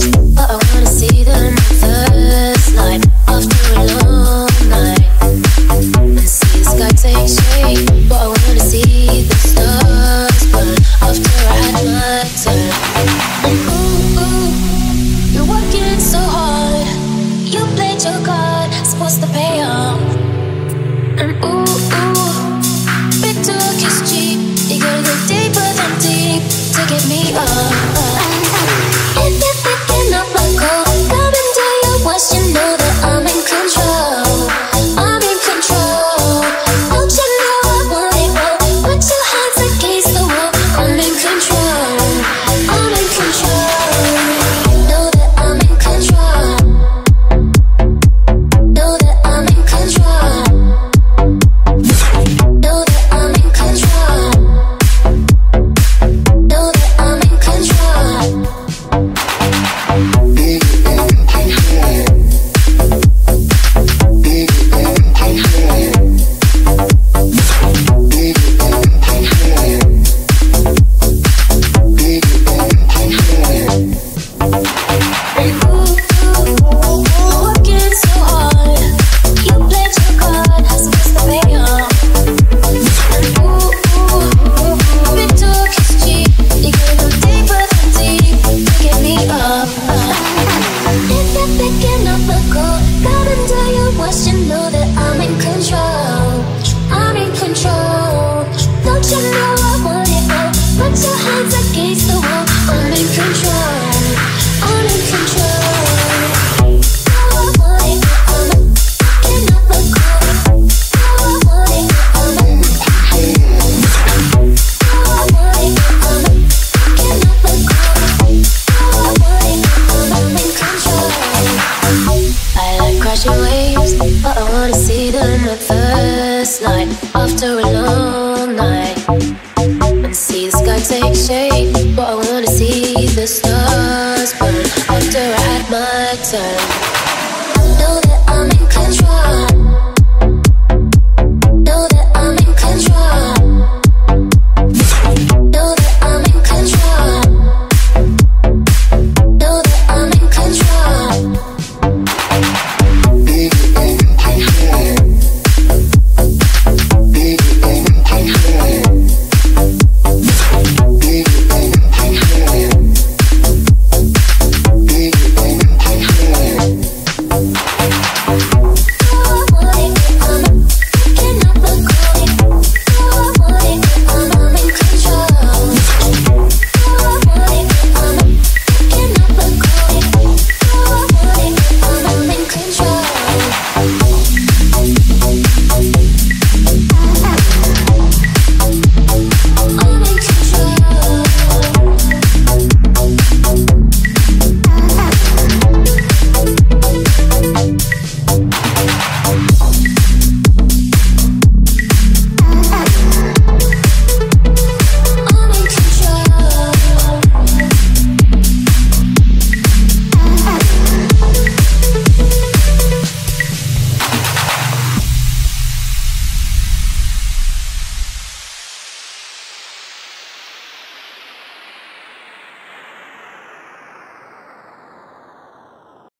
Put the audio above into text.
I wanna see crashing waves, but I wanna see them at first light after a long night.